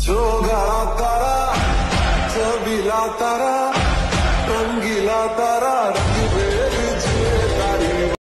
जोगा तारा चबीला तारा रंगीला तारा